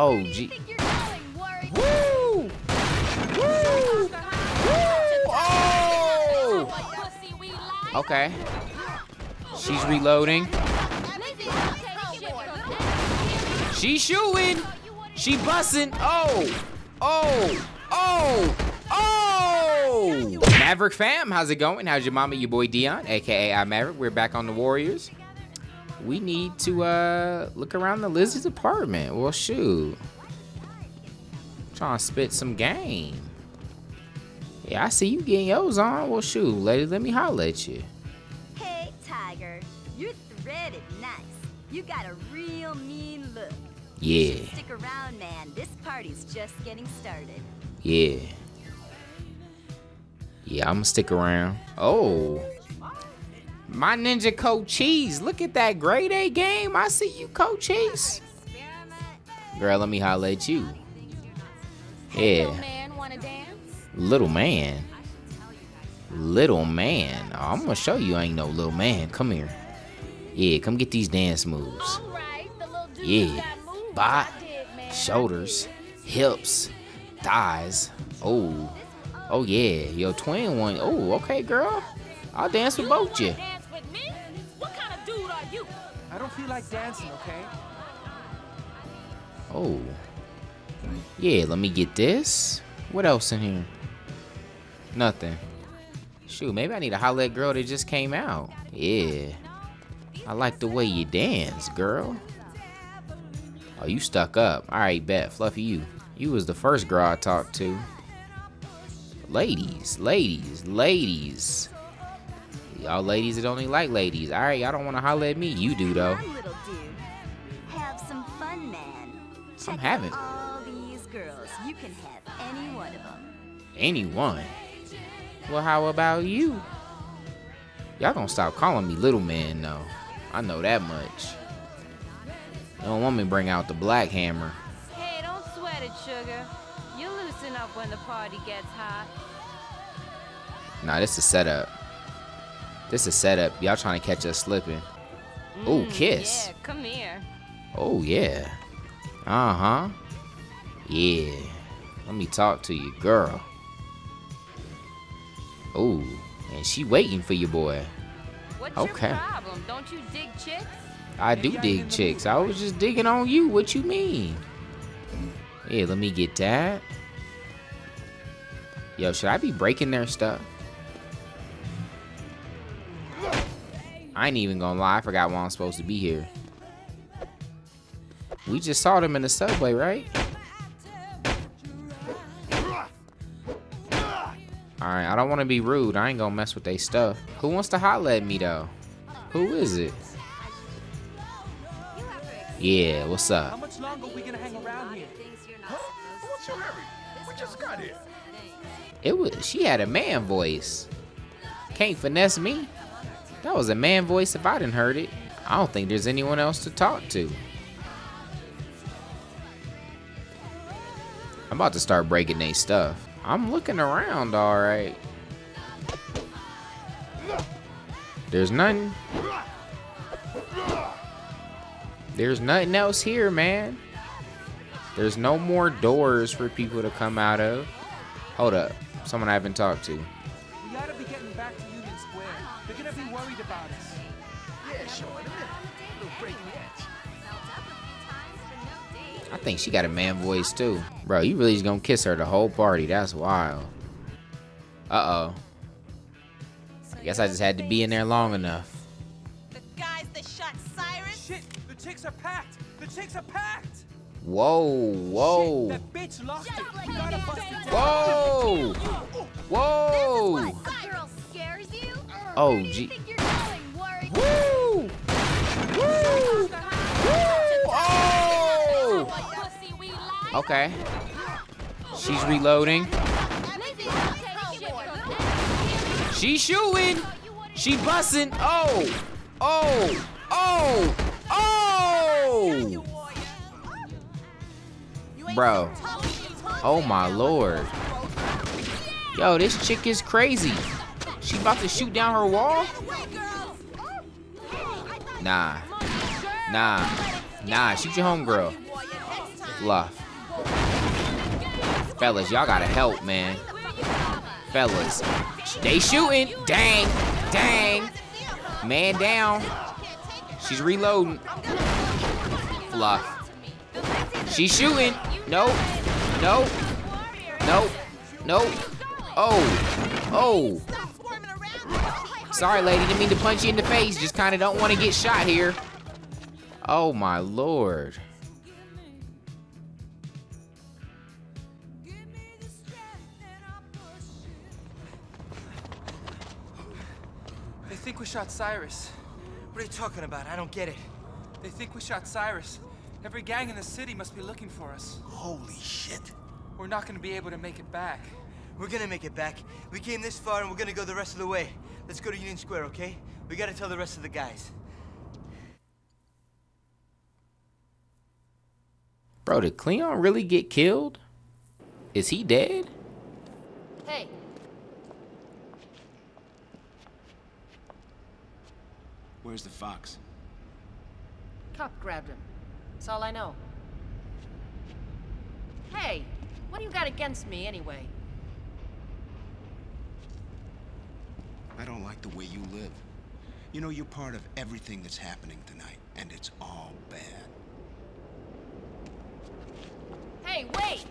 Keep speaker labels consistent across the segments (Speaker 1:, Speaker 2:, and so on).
Speaker 1: Oh, gee. Woo! Woo! Woo! Oh! Okay. She's reloading. She's shooting. She busting. Oh! Oh! Oh! Oh! Maverick fam, how's it going? How's your mama? Your boy Dion, aka iMaveriq. We're back on the Warriors. We need to uh look around the Lizzie's apartment. Well, shoot. Trying to spit some game. Yeah, I see you getting yours on. Well, shoot, lady, let me holler at you.
Speaker 2: Hey, Tiger. You're threaded nice. You got a real mean look.
Speaker 1: Yeah,
Speaker 2: Stick around, man. This party's just getting started.
Speaker 1: yeah. Yeah, I'm gonna stick around. Oh. My Ninja Cochise. Look at that grade A game. I see you, Cochise. Girl, let me holler at you. Yeah. Little man. Little man. Oh, I'm gonna show you I ain't no little man. Come here. Yeah, come get these dance moves. Yeah. Bot, shoulders, hips, thighs. Oh. Oh yeah. Your twin one. Oh, okay, girl. I'll dance with both you.
Speaker 3: Feel like dancing, okay?
Speaker 1: Oh. Yeah, let me get this. What else in here? Nothing. Shoot, maybe I need to holler at girl that just came out. Yeah. I like the way you dance, girl. Oh, you stuck up. Alright, bet. Fluffy, you. You was the first girl I talked to. Ladies, ladies, ladies. Y'all ladies that only like ladies. Alright, y'all don't want to holler at me. You do, though.
Speaker 2: Come on. Have some fun, man. Check
Speaker 1: having-
Speaker 2: all these girls. You can have any one of them.
Speaker 1: Anyone. Well, how about you? Y'all gonna stop calling me little man, though. I know that much. You don't want me to bring out the black hammer.
Speaker 4: Hey, don't sweat it, sugar. You loosen up when the party gets hot.
Speaker 1: Nah, this is setup. This is setup. Y'all trying to catch us slipping. Ooh,
Speaker 4: Mm,
Speaker 1: kiss.
Speaker 4: Yeah, come here.
Speaker 1: Oh, yeah. Uh huh. Yeah. Let me talk to you, girl. Oh, and she waiting for you, boy.
Speaker 4: What's
Speaker 1: Okay.
Speaker 4: your problem? Don't you dig chicks?
Speaker 1: I do dig chicks. I was just digging on you. What you mean? Yeah, let me get that. Yo, should I be breaking their stuff? I ain't even gonna lie. I forgot why I'm supposed to be here. We just saw them in the subway, right? Alright, I don't want to be rude. I ain't gonna mess with they stuff. Who wants to holler at me, though? Who is it? Yeah, what's up?
Speaker 3: How
Speaker 1: up?
Speaker 3: much longer we gonna hang around here?
Speaker 5: What's your hurry? We just got here.
Speaker 1: It was she had a man voice. Can't finesse me. That was a man voice if I didn't heard it. I don't think there's anyone else to talk to. I'm about to start breaking they stuff. I'm looking around all right. There's nothing. There's nothing else here, man. There's no more doors for people to come out of. Hold up. Someone I haven't talked to. Think she got a man voice too. Bro, you really just gonna kiss her the whole party. That's wild. Uh oh. I guess I just had to be in there long enough.
Speaker 6: The guys that shot Cyrus?
Speaker 3: Shit, the chicks are packed. The chicks are packed.
Speaker 1: Whoa,
Speaker 3: Shit,
Speaker 1: whoa,
Speaker 3: that bitch lost it. We gotta bust it down.
Speaker 1: whoa, whoa.
Speaker 2: That girl scares you?
Speaker 1: Oh, gee.
Speaker 2: Think you're going, worried?
Speaker 1: Woo! Woo! Woo! Okay. She's reloading. She's shooting. She busting. Oh! Oh! Oh! Oh! Bro. Oh my lord. Yo, this chick is crazy. She about to shoot down her wall? Nah. Nah. Nah, shoot your homegirl. Fluff. Fellas, y'all gotta help, man. Fellas. They shooting. Dang. Dang. Man down. She's reloading. Fluff. She's shooting. Nope. Nope. Nope. Nope. Oh. Oh. Sorry, lady. Didn't mean to punch you in the face. Just kind of don't want to get shot here. Oh, my lord.
Speaker 3: Think we shot Cyrus.
Speaker 7: What are you talking about? I don't get it.
Speaker 3: They think we shot Cyrus. Every gang in the city must be looking for us.
Speaker 7: Holy shit.
Speaker 3: We're not gonna be able to make it back.
Speaker 7: We're gonna make it back. We came this far and we're gonna go the rest of the way. Let's go to Union Square, okay? We gotta tell the rest of the guys.
Speaker 1: Bro, did Cleon really get killed? Is he dead?
Speaker 4: Hey,
Speaker 8: Where's the fox?
Speaker 4: cop grabbed him. That's all I know. Hey, what do you got against me anyway?
Speaker 8: I don't like the way you live. You know, you're part of everything that's happening tonight, and it's all bad.
Speaker 4: Hey, wait!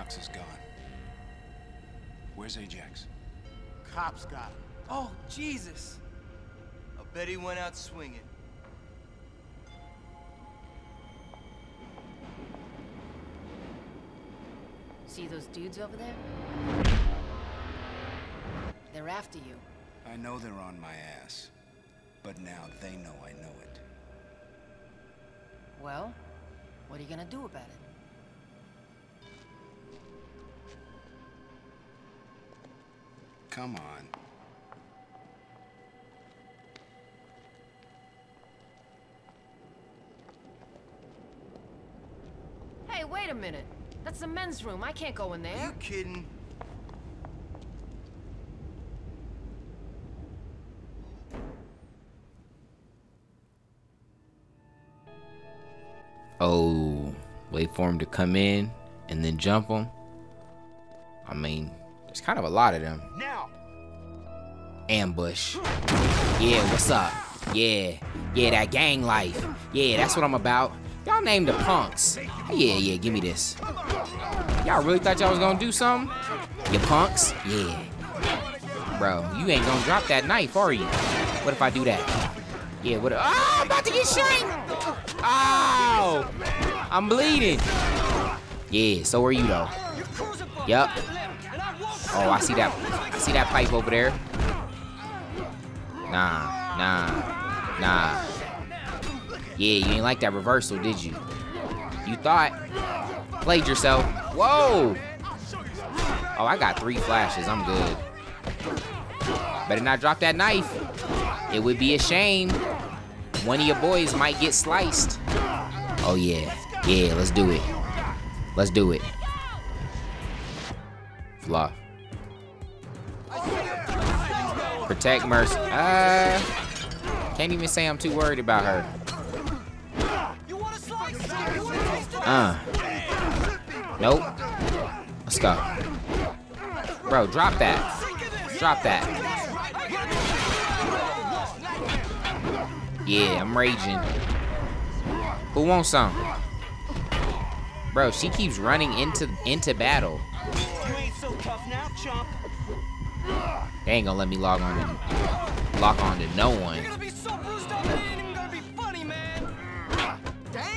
Speaker 8: Fox is gone. Where's Ajax?
Speaker 7: Cops got him.
Speaker 3: Oh, Jesus!
Speaker 7: I'll bet he went out swinging.
Speaker 4: See those dudes over there? They're after you.
Speaker 8: I know they're on my ass, but now they know I know it.
Speaker 4: Well, what are you gonna do about it?
Speaker 8: Come on.
Speaker 4: Hey, wait a minute. That's the men's room. I can't go in
Speaker 7: Are
Speaker 4: there.
Speaker 7: you kidding?
Speaker 1: Oh, wait for him to come in and then jump him. I mean, there's kind of a lot of them.
Speaker 7: Now!
Speaker 1: Ambush. Yeah, what's up? Yeah, yeah, that gang life. Yeah, that's what I'm about. Y'all named the punks. Yeah, yeah, give me this. Y'all really thought y'all was gonna do something? You punks? Yeah. Bro, you ain't gonna drop that knife, are you? What if I do that? Yeah, what? if- Oh, I'm about to get shanked! Oh, I'm bleeding. Yeah, so are you though. Yup. Oh, I see that. I see that pipe over there. Nah, nah, nah. Yeah, you ain't like that reversal, did you? You thought. Played yourself. Whoa! Oh, I got three flashes. I'm good. Better not drop that knife. It would be a shame. One of your boys might get sliced. Oh, yeah. Yeah, let's do it. Let's do it. Fluff. Protect Mercy. Uh, can't even say I'm too worried about her. Uh. Nope. Let's go. Bro, drop that. Drop that. Yeah, I'm raging. Who wants some? Bro, she keeps running into into battle. They ain't gonna let me log on to lock on to no one.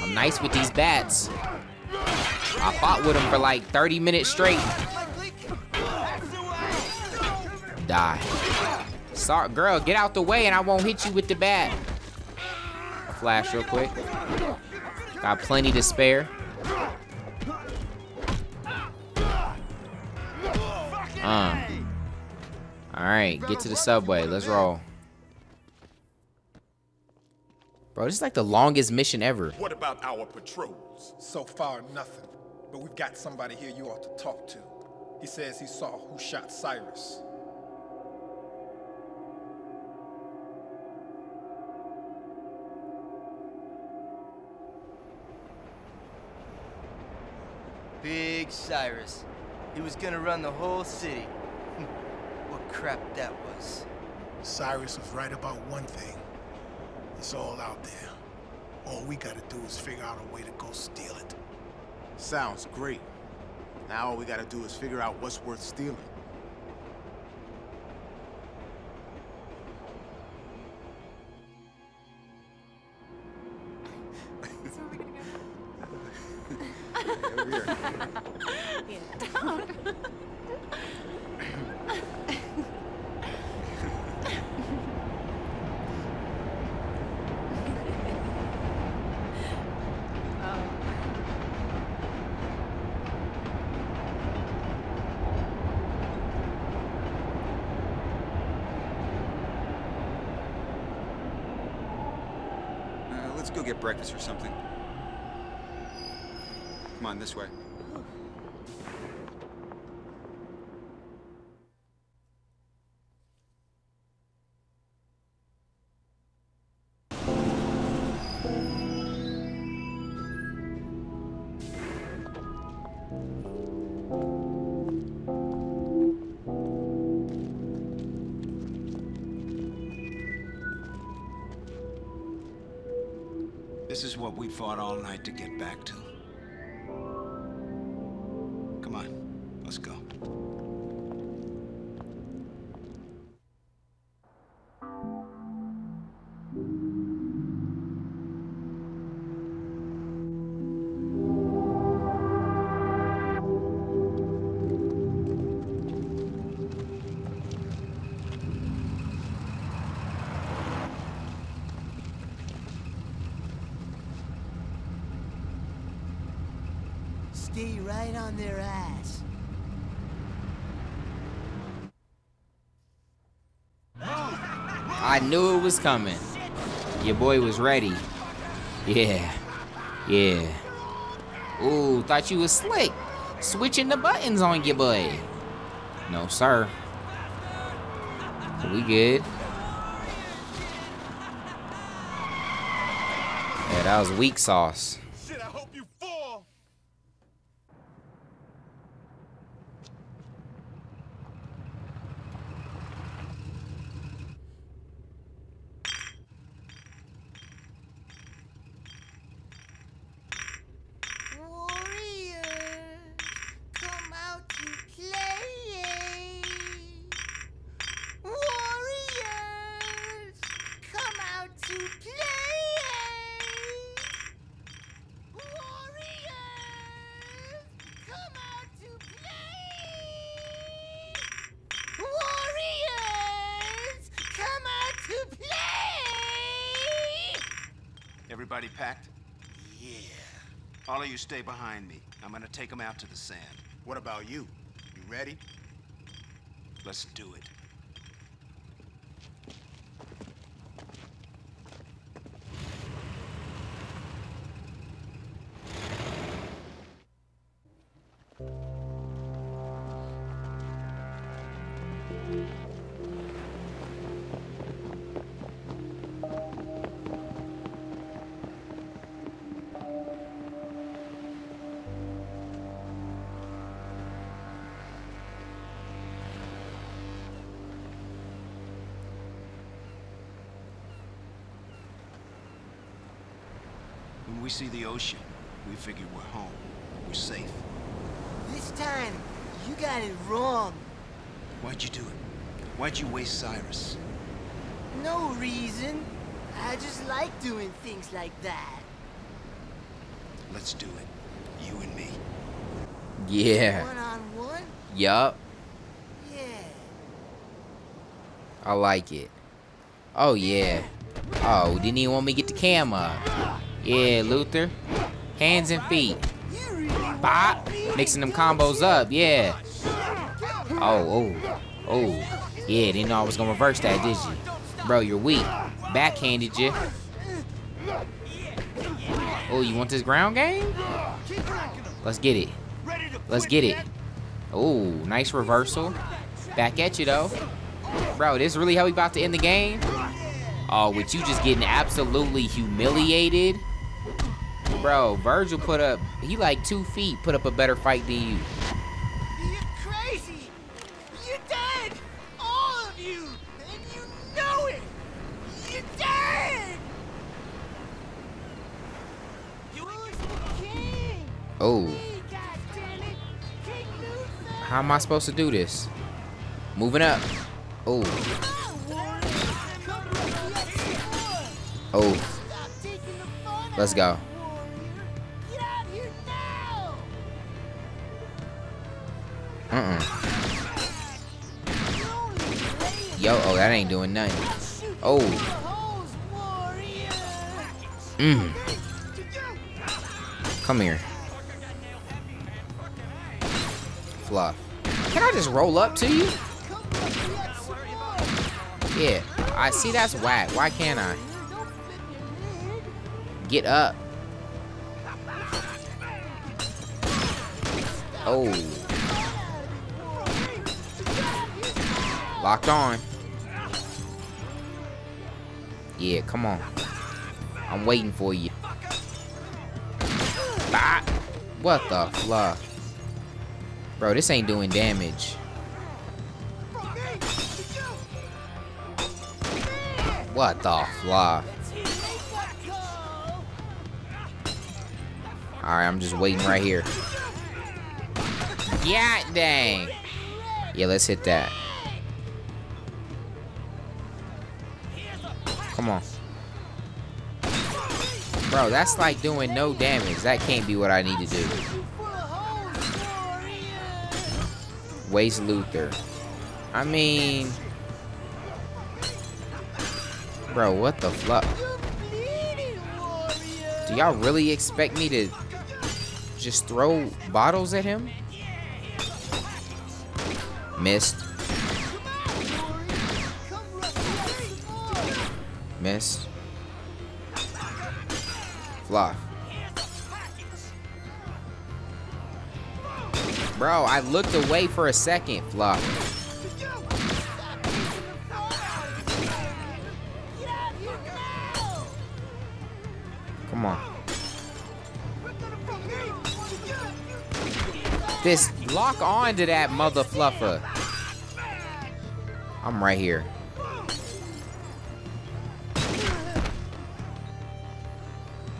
Speaker 1: I'm nice with these bats. I fought with them for like 30 minutes straight. Die. Sorry, girl, get out the way and I won't hit you with the bat. Flash real quick. Got plenty to spare. Uh. Alright, get to the subway. Let's roll. Bro, this is like the longest mission ever.
Speaker 5: What about our patrols?
Speaker 9: So far, nothing. But we've got somebody here you ought to talk to. He says he saw who shot Cyrus.
Speaker 7: Big Cyrus. He was gonna run the whole city. what crap that was.
Speaker 5: Cyrus was right about one thing. It's all out there. All we gotta do is figure out a way to go steal it.
Speaker 8: Sounds great. Now all we gotta do is figure out what's worth stealing.
Speaker 10: Uh, let's go get breakfast or something. Come on, this way.
Speaker 8: Back to. Come on, let's go.
Speaker 7: Right on their ass.
Speaker 1: I knew it was coming. Your boy was ready. Yeah. Yeah. Ooh, thought you was slick. Switching the buttons on your boy. No, sir. We good. Yeah, that was weak sauce.
Speaker 5: Shit, I hope you fall!
Speaker 6: Warriors, come out to play. Warriors, come out to play. Warriors, come out to play. Warriors, come out to play.
Speaker 8: Everybody packed? Yeah. All of you stay behind me. I'm gonna take them out to the sand. What about you? You ready? Let's do it. We see the ocean, we figure we're home. We're safe.
Speaker 7: This time, you got it wrong.
Speaker 8: Why'd you do it? Why'd you waste Cyrus?
Speaker 7: No reason. I just like doing things like that.
Speaker 8: Let's do it. You and me.
Speaker 1: Yeah.
Speaker 7: One on one?
Speaker 1: Yup.
Speaker 7: Yeah.
Speaker 1: I like it. Oh, yeah. Oh, didn't even want me to get the cam up. Yeah, Luther. Hands and feet. Bop. Mixing them combos up, yeah. Oh, oh, oh. Yeah, didn't know I was gonna reverse that, did you? Bro, you're weak. Backhanded you. Oh, you want this ground game? Let's get it. Let's get it. Oh, nice reversal. Back at you, though. Bro, this is really how we about to end the game? Oh, with you just getting absolutely humiliated? Bro, Virgil put up, he like two feet, put up a better fight than you.
Speaker 6: You're crazy! You're dead! All of you! And you know it! You're dead! Who's the king?
Speaker 1: Oh,
Speaker 6: Me, goddammit! King Luther!
Speaker 1: how am I supposed to do this? Moving up. Oh, oh,
Speaker 6: Stop taking the fun
Speaker 1: let's go. Uh-uh. Yo, oh, that ain't doing nothing. Oh.
Speaker 6: the holes, warrior!
Speaker 1: Mm. Come here. Fluff. Can I just roll up to you? Yeah. I see that's whack. Why can't I? Get up. Oh. Locked on. Yeah, come on. I'm waiting for you. Ah, what the fluff? Bro, this ain't doing damage. What the fluff? Alright, I'm just waiting right here. Yeah, dang. Yeah, let's hit that. Come on. Bro, that's like doing no damage. That can't be what I need to do. Waste Luther. I mean... Bro, what the fuck? Do y'all really expect me to just throw bottles at him? Missed. Missed. Fluff. Bro, I looked away for a second, Fluff. Come on. This lock on to that mother fluffer. I'm right here.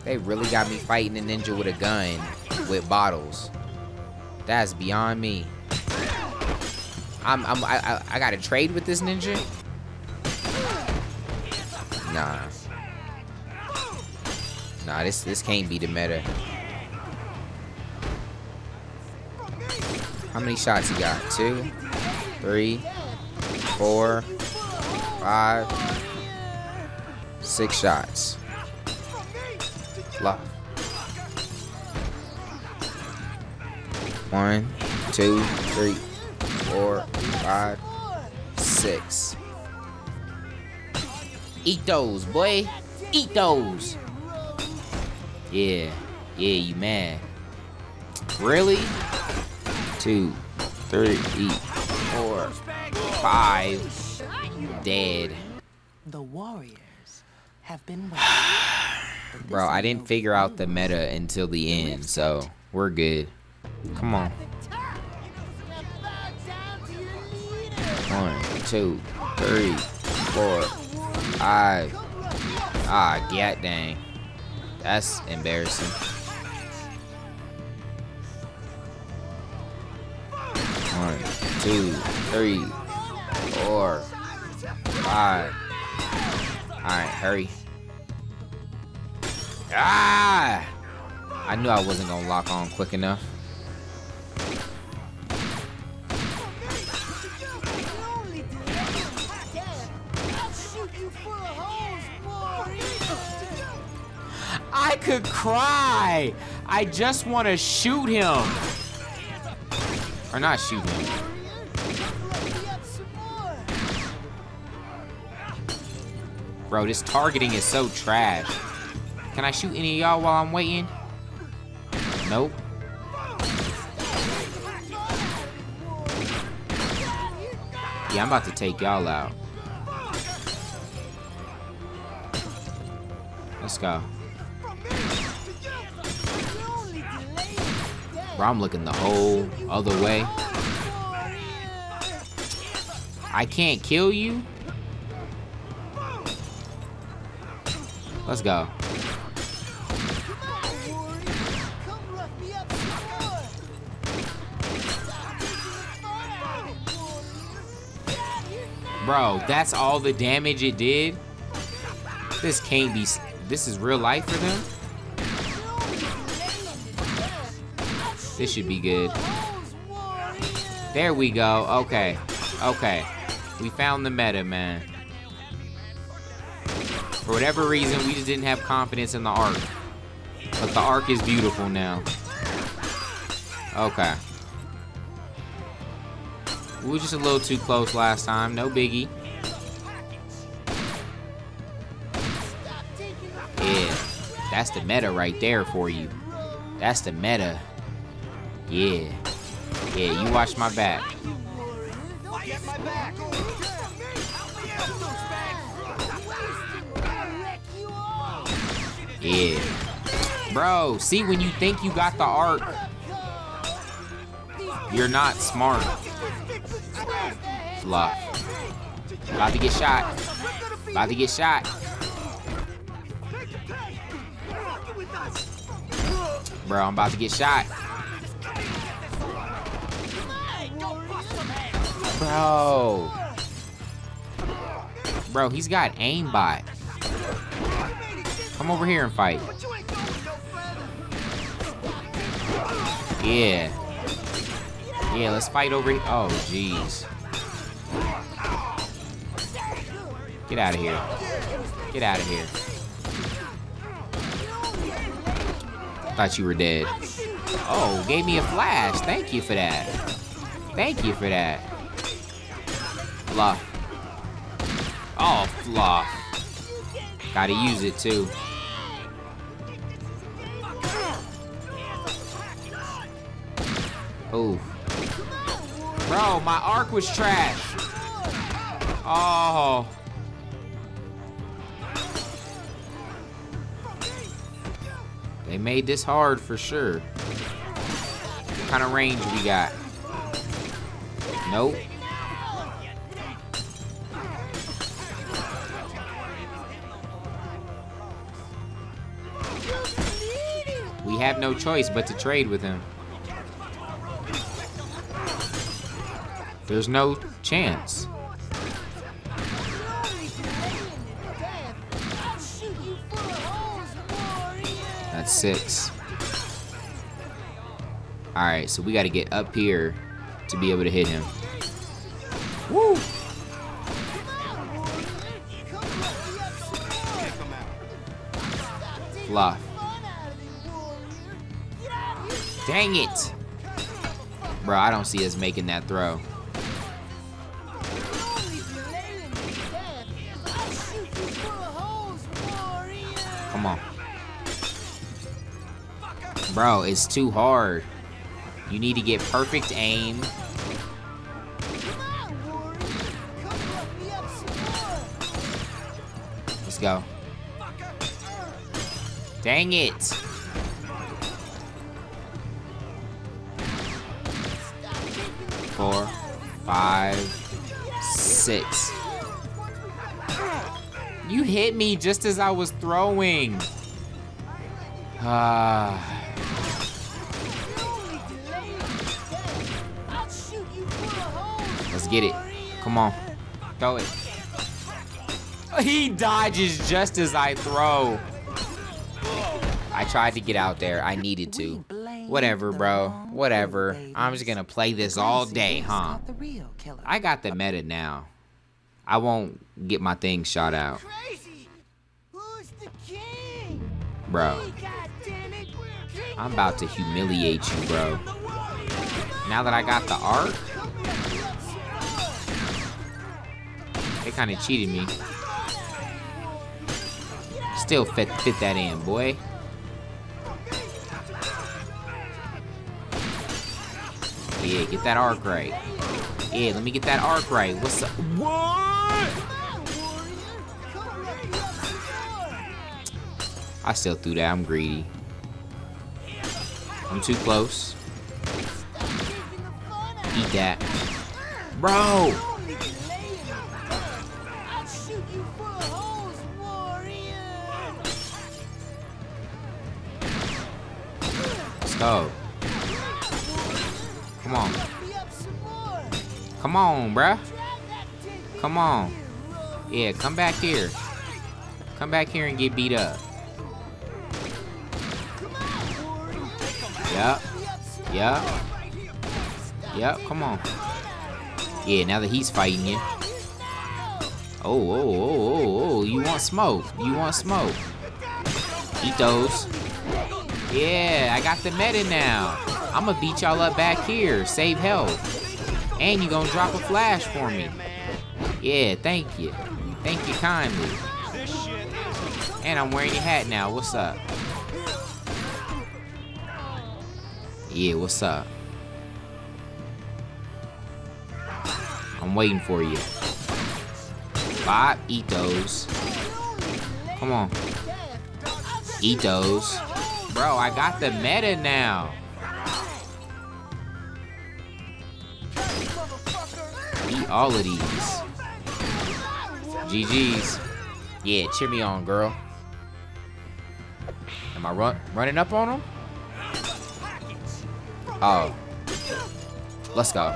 Speaker 1: They really got me fighting a ninja with a gun with bottles. That's beyond me. I'm, I'm I, I, I gotta trade with this ninja. Nah. Nah, this this can't be the meta. How many shots you got? Two, three, four, five, six shots. One, two, three, four, five, six. Eat those, boy. Eat those. Yeah. Yeah, you mad. Really? Two, three, four, five. Dead.
Speaker 11: The warriors have been
Speaker 1: Bro, I didn't figure out the meta until the end, so we're good. Come on. One, two, three, four, five. Ah, god dang. That's embarrassing. One, two, three, four, five. Alright, hurry. Ah! I knew I wasn't gonna lock on quick enough. Could cry. I just want to shoot him. Or not shoot him. Bro, this targeting is so trash. Can I shoot any of y'all while I'm waiting? Nope. Yeah, I'm about to take y'all out. Let's go. Bro, I'm looking the whole other way. I can't kill you? Let's go. Bro, that's all the damage it did? This can't be... This is real life for them? This should be good. There we go. Okay. Okay. We found the meta, man. For whatever reason, we just didn't have confidence in the arc. But the arc is beautiful now. Okay. We were just a little too close last time. No biggie. Yeah. That's the meta right there for you. That's the meta. Yeah. Yeah, you watch my back. Yeah. Bro, see when you think you got the arc, you're not smart. Fluff. About to get shot. About to get shot. Bro, I'm about to get shot. Bro. Bro, he's got aimbot. Come over here and fight. Yeah. Yeah, let's fight over here. Oh, jeez. Get out of here. Get out of here. Thought you were dead. Oh, gave me a flash. Thank you for that. Thank you for that. Fluff. Oh, fluff. Gotta use it too. Oh. Bro, my arc was trash. Oh. They made this hard for sure. What kind of range we got? Nope. Have no choice but to trade with him. There's no chance. That's six. Alright, so we gotta get up here to be able to hit him. Dang it! Bro, I don't see us making that throw. Come on. Bro, it's too hard. You need to get perfect aim. Let's go. Dang it. Five, six. You hit me just as I was throwing. Ah. Let's get it. Come on. Throw it. He dodges just as I throw. I tried to get out there. I needed to. Whatever, bro. Whatever. I'm just gonna play this all day, huh? I got the meta now. I won't get my thing shot out. Bro. I'm about to humiliate you, bro. Now that I got the arc. They kind of cheated me. Still fit, fit that in, boy. Yeah, get that arc right. Yeah, let me get that arc right. What's up? What? I still threw that. I'm greedy. I'm too close. Eat that. Bro! Come on, bruh. Come on. Yeah, come back here. Come back here and get beat up. Yup. Yup. Yup, come on. Yeah, now that he's fighting you. Oh, oh, oh, oh, oh, you want smoke. You want smoke. Eat those. Yeah, I got the meta now. I'm gonna beat y'all up back here. Save health. And you gonna drop a flash for me. Yeah, thank you. Thank you kindly. And I'm wearing your hat now. What's up? Yeah, what's up? I'm waiting for you. Bob, eat those. Come on. Eat those. Bro, I got the meta now. All of these. GG's. Yeah, cheer me on, girl. Am I run running up on him? Oh. Let's go.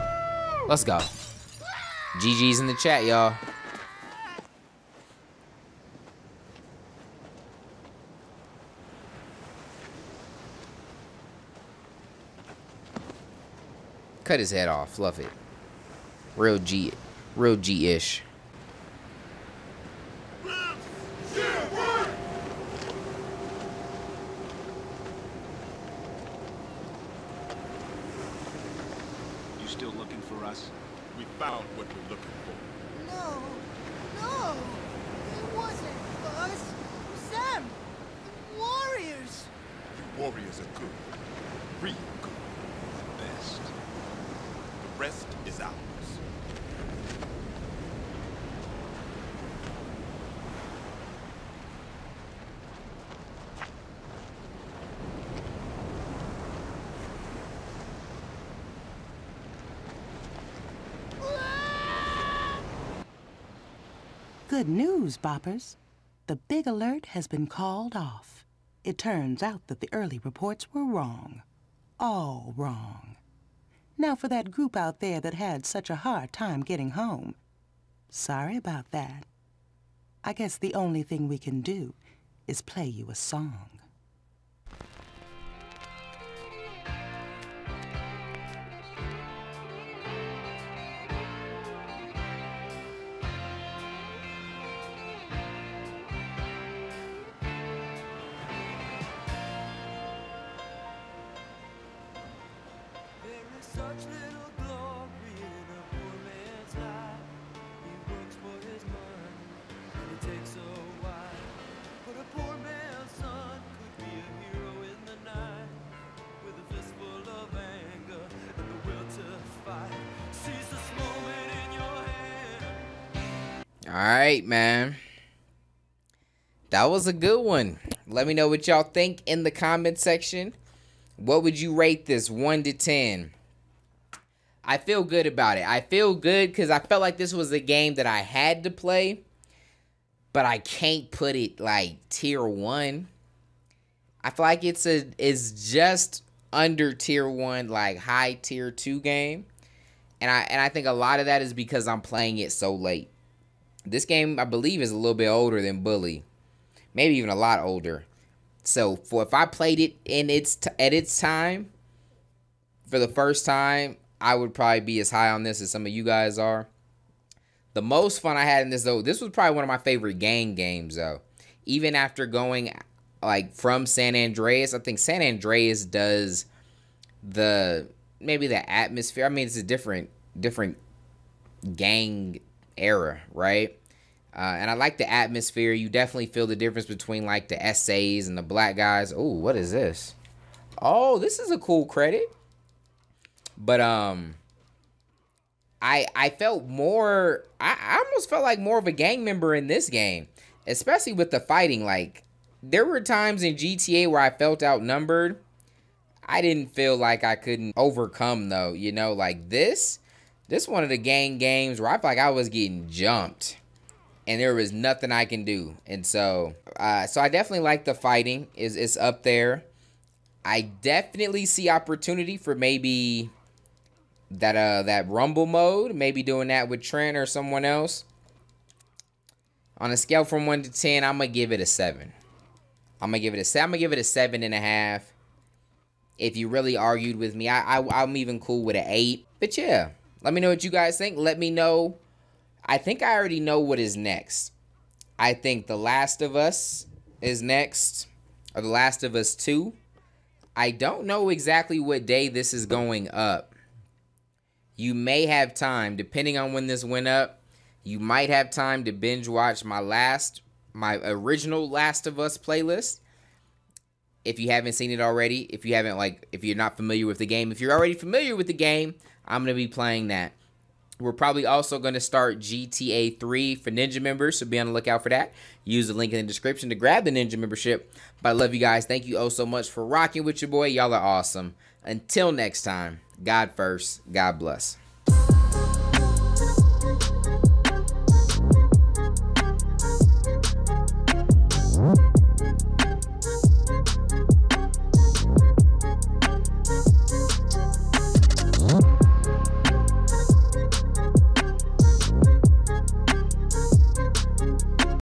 Speaker 1: Let's go. GG's in the chat, y'all. Cut his head off. Love it. Real G. Real G-ish.
Speaker 8: You still looking for us?
Speaker 5: We found what we're looking for.
Speaker 6: No, no, it wasn't us. Sam, the warriors.
Speaker 5: You warriors are good. Real good. The best. The rest is ours.
Speaker 11: Good news, Boppers. The big alert has been called off. It turns out that the early reports were wrong. All wrong. Now for that group out there that had such a hard time getting home. Sorry about that. I guess the only thing we can do is play you a song.
Speaker 1: Right, man. That was a good one. Let me know what y'all think in the comment section. What would you rate this 1 to 10? I feel good about it. I feel good because I felt like this was a game that I had to play, but I can't put it like tier 1. I feel like it's a it's just under tier 1 like high tier 2 game. And I and I think a lot of that is because I'm playing it so late. This game I believe is a little bit older than Bully. Maybe even a lot older. So for if I played it in its at its time for the first time, I would probably be as high on this as some of you guys are. The most fun I had in this though, this was probably one of my favorite gang games though. Even after going like from San Andreas. I think San Andreas does the maybe the atmosphere. I mean, it's a different different gang era, right? Uh, and I like the atmosphere. You definitely feel the difference between like the essays and the black guys. Oh, what is this? Oh, this is a cool credit. But um I I felt more I, I almost felt like more of a gang member in this game, especially with the fighting. Like there were times in GTA where I felt outnumbered. I didn't feel like I couldn't overcome though, you know, like this this one of the gang games where I felt like I was getting jumped and there was nothing I can do. And so uh so I definitely like the fighting is is up there. I definitely see opportunity for maybe that uh that rumble mode, maybe doing that with Trent or someone else. On a scale from one to ten, I'm gonna give it a seven. I'm gonna give it a seven. I'm gonna give it a seven and a half. If you really argued with me, I, I I'm even cool with an eight. But yeah, let me know what you guys think. Let me know. I think I already know what is next. I think The Last of Us is next, or The Last of Us Two. I don't know exactly what day this is going up you may have time, depending on when this went up, you might have time to binge watch my last, my original Last of Us playlist. If you haven't seen it already, if you haven't, like, if you're not familiar with the game, if you're already familiar with the game, I'm going to be playing that. We're probably also going to start GTA 3 for Ninja members, so be on the lookout for that. Use the link in the description to grab the Ninja membership. But I love you guys. Thank you oh so much for rocking with your boy. Y'all are awesome. Until next time, God first, God bless.